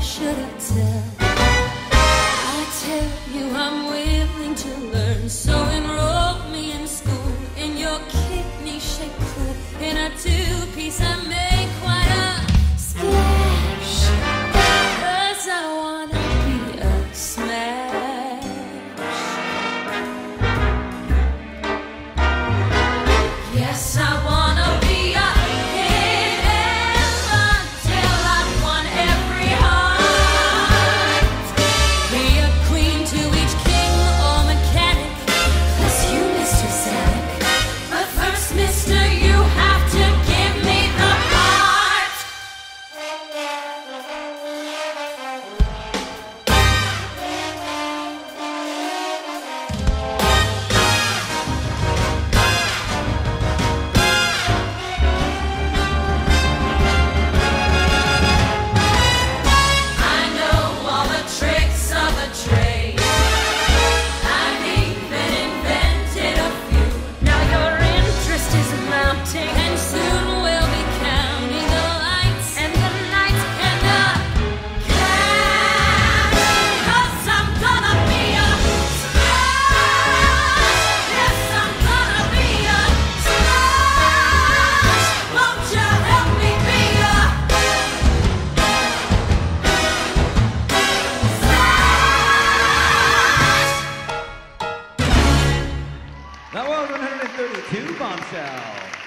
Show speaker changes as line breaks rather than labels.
should I tell? I tell you I'm willing to learn, so enroll me in school in your kidney-shaped pool. In a two-piece, I make quite a I wanna be a smash. Yes, I want.
That was 132 Bombshell.